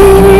you.